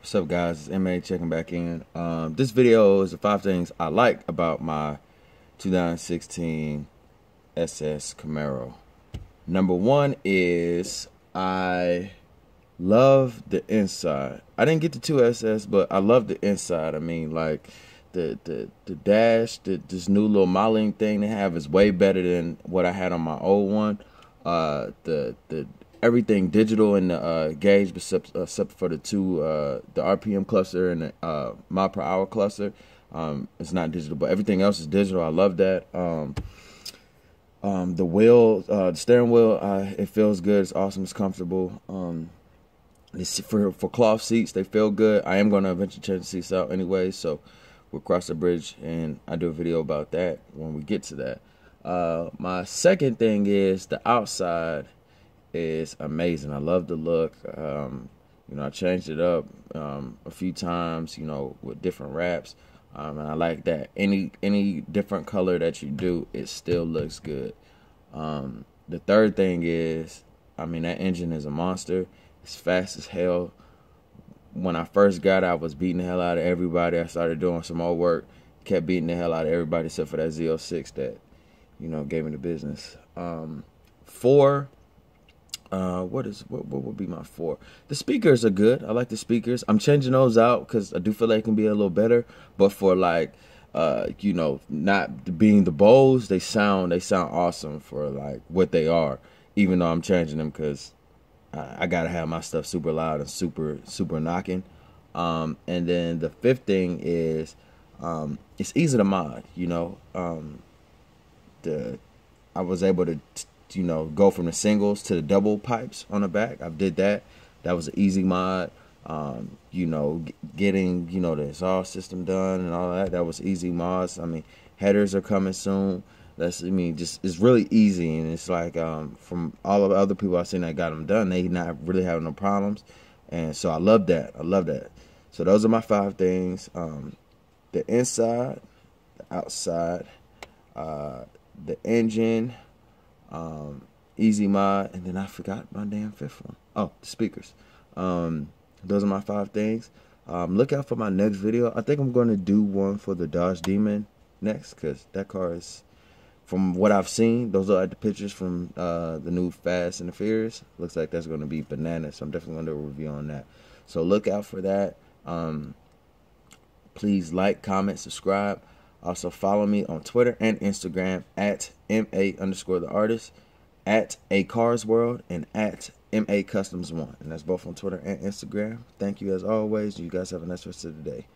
What's up, guys? It's MA checking back in. Um, this video is the five things I like about my 2016 SS Camaro. Number one is I love the inside. I didn't get the 2SS, but I love the inside. I mean, like the the the dash, the, this new little modeling thing they have is way better than what I had on my old one. Uh, the the everything digital in the uh, gauge, except, except for the two, uh, the RPM cluster and the uh, mile per hour cluster. Um, it's not digital, but everything else is digital. I love that. Um, um, the wheel, uh, the steering wheel, uh, it feels good. It's awesome. It's comfortable. Um, for for cloth seats, they feel good. I am gonna eventually change the seats out anyway, so we'll cross the bridge, and I do a video about that when we get to that. Uh, my second thing is the outside is amazing. I love the look. Um, you know, I changed it up um, a few times. You know, with different wraps, um, and I like that. Any any different color that you do, it still looks good. Um, the third thing is, I mean, that engine is a monster. It's fast as hell. When I first got it, I was beating the hell out of everybody. I started doing some more work, kept beating the hell out of everybody except for that Z06 that, you know, gave me the business. Um, four uh, what is what, what would be my four? The speakers are good. I like the speakers. I'm changing those out because I do feel like it can be a little better. But for like, uh, you know, not being the Bose, they sound they sound awesome for like what they are. Even though I'm changing them because I, I, gotta have my stuff super loud and super super knocking. Um, and then the fifth thing is, um, it's easy to mod. You know, um, the I was able to you know, go from the singles to the double pipes on the back. I did that. That was an easy mod. Um, you know, getting you know the exhaust system done and all that. That was easy mods. I mean, headers are coming soon. That's I mean, just it's really easy and it's like um, from all of the other people I've seen that got them done, they not really having no problems. And so I love that. I love that. So those are my five things: um, the inside, the outside, uh, the engine um, Easy Mod, and then I forgot my damn fifth one. Oh, the speakers. Um, those are my five things. Um, look out for my next video. I think I'm going to do one for the Dodge Demon next because that car is, from what I've seen, those are the pictures from uh, the new Fast and the Furious. Looks like that's going to be bananas. So I'm definitely going to do a review on that. So look out for that. Um, please like, comment, subscribe. Also follow me on Twitter and Instagram at ma underscore the artist, at a cars world, and at ma customs one, and that's both on Twitter and Instagram. Thank you as always. You guys have a nice rest of the day.